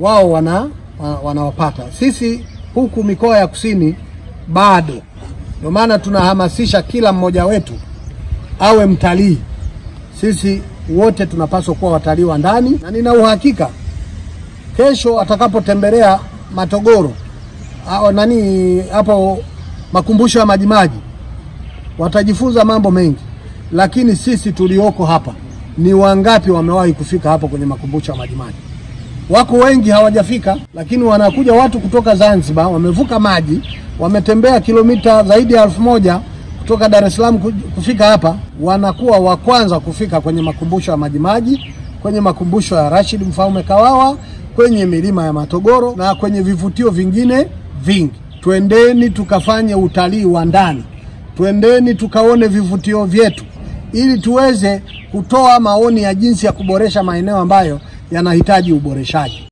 wao wana wanawapata. Sisi huku mikoa ya kusini bado, ndio maana tunahamasisha kila mmoja wetu awe mtalii. Sisi wote tunapaswa kuwa watalii wa ndani, na nina uhakika kesho atakapotembelea Matogoro au nani hapo makumbusho ya Majimaji watajifunza mambo mengi, lakini sisi tulioko hapa ni wangapi wamewahi kufika hapo kwenye makumbusho ya Majimaji? Wako wengi hawajafika, lakini wanakuja watu kutoka Zanzibar, wamevuka maji, wametembea kilomita zaidi ya elfu moja kutoka Dar es Salaam kufika hapa, wanakuwa wa kwanza kufika kwenye makumbusho ya Majimaji, kwenye makumbusho ya Rashid Mfaume Kawawa, kwenye milima ya Matogoro na kwenye vivutio vingine vingi. Twendeni tukafanye utalii wa ndani, twendeni tukaone vivutio vyetu, ili tuweze kutoa maoni ya jinsi ya kuboresha maeneo ambayo yanahitaji uboreshaji.